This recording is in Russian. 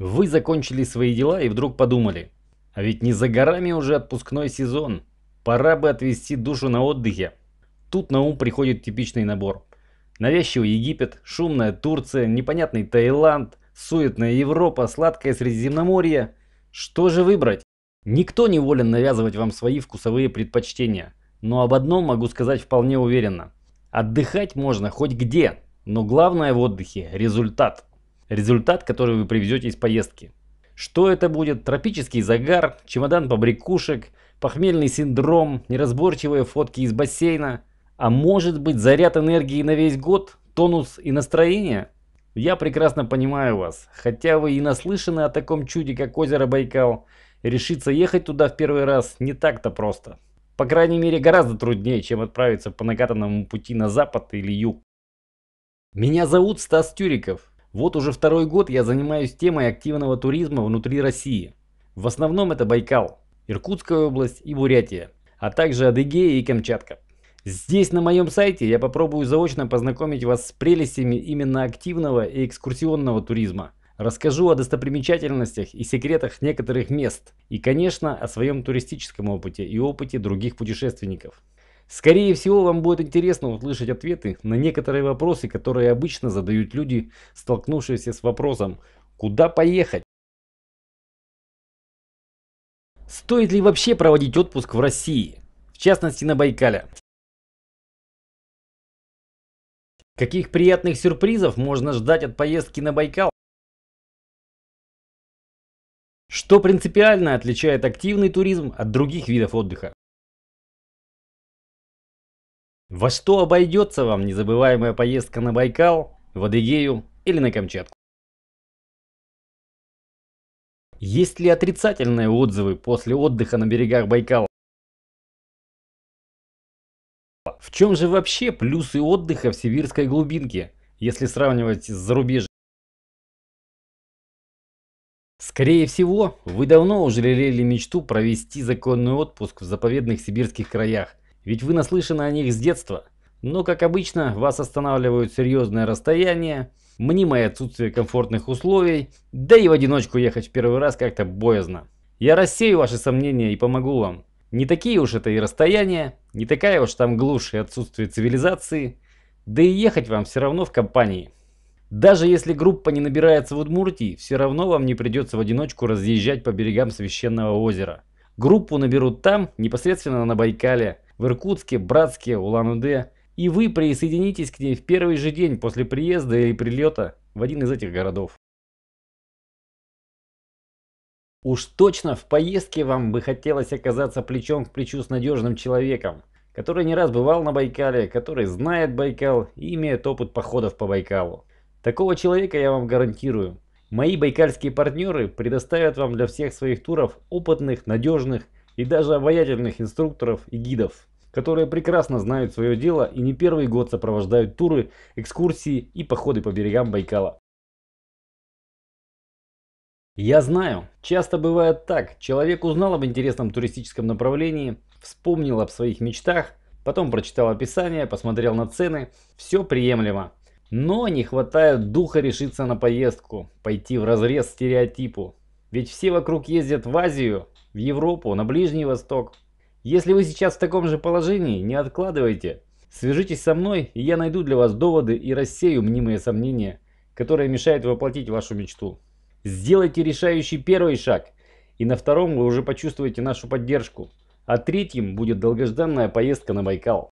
Вы закончили свои дела и вдруг подумали, а ведь не за горами уже отпускной сезон, пора бы отвести душу на отдыхе. Тут на ум приходит типичный набор. Навязчивый Египет, шумная Турция, непонятный Таиланд, суетная Европа, сладкое Средиземноморье. Что же выбрать? Никто не волен навязывать вам свои вкусовые предпочтения. Но об одном могу сказать вполне уверенно. Отдыхать можно хоть где, но главное в отдыхе – результат. Результат, который вы привезете из поездки. Что это будет? Тропический загар, чемодан побрякушек, похмельный синдром, неразборчивые фотки из бассейна. А может быть заряд энергии на весь год, тонус и настроение? Я прекрасно понимаю вас, хотя вы и наслышаны о таком чуде, как озеро Байкал, решиться ехать туда в первый раз не так-то просто. По крайней мере, гораздо труднее, чем отправиться по накатанному пути на запад или юг. Меня зовут Стас Тюриков. Вот уже второй год я занимаюсь темой активного туризма внутри России. В основном это Байкал, Иркутская область и Бурятия, а также Адыгея и Камчатка. Здесь на моем сайте я попробую заочно познакомить вас с прелестями именно активного и экскурсионного туризма – Расскажу о достопримечательностях и секретах некоторых мест. И, конечно, о своем туристическом опыте и опыте других путешественников. Скорее всего, вам будет интересно услышать ответы на некоторые вопросы, которые обычно задают люди, столкнувшиеся с вопросом «Куда поехать?». Стоит ли вообще проводить отпуск в России? В частности, на Байкале. Каких приятных сюрпризов можно ждать от поездки на Байкал? Что принципиально отличает активный туризм от других видов отдыха? Во что обойдется вам незабываемая поездка на Байкал, в Адыгею или на Камчатку? Есть ли отрицательные отзывы после отдыха на берегах Байкала? В чем же вообще плюсы отдыха в сибирской глубинке, если сравнивать с зарубежьем? Скорее всего, вы давно уже лелеяли мечту провести законный отпуск в заповедных сибирских краях, ведь вы наслышаны о них с детства. Но, как обычно, вас останавливают серьезное расстояние, мнимое отсутствие комфортных условий, да и в одиночку ехать в первый раз как-то боязно. Я рассею ваши сомнения и помогу вам. Не такие уж это и расстояния, не такая уж там глушь и отсутствие цивилизации, да и ехать вам все равно в компании. Даже если группа не набирается в Удмуртии, все равно вам не придется в одиночку разъезжать по берегам священного озера. Группу наберут там, непосредственно на Байкале, в Иркутске, Братске, Улан-Удэ, и вы присоединитесь к ней в первый же день после приезда или прилета в один из этих городов. Уж точно в поездке вам бы хотелось оказаться плечом к плечу с надежным человеком, который не раз бывал на Байкале, который знает Байкал и имеет опыт походов по Байкалу. Такого человека я вам гарантирую. Мои байкальские партнеры предоставят вам для всех своих туров опытных, надежных и даже обаятельных инструкторов и гидов, которые прекрасно знают свое дело и не первый год сопровождают туры, экскурсии и походы по берегам Байкала. Я знаю, часто бывает так, человек узнал об интересном туристическом направлении, вспомнил об своих мечтах, потом прочитал описание, посмотрел на цены, все приемлемо. Но не хватает духа решиться на поездку, пойти в разрез стереотипу. Ведь все вокруг ездят в Азию, в Европу, на Ближний Восток. Если вы сейчас в таком же положении, не откладывайте. Свяжитесь со мной, и я найду для вас доводы и рассею мнимые сомнения, которые мешают воплотить вашу мечту. Сделайте решающий первый шаг, и на втором вы уже почувствуете нашу поддержку, а третьим будет долгожданная поездка на Байкал.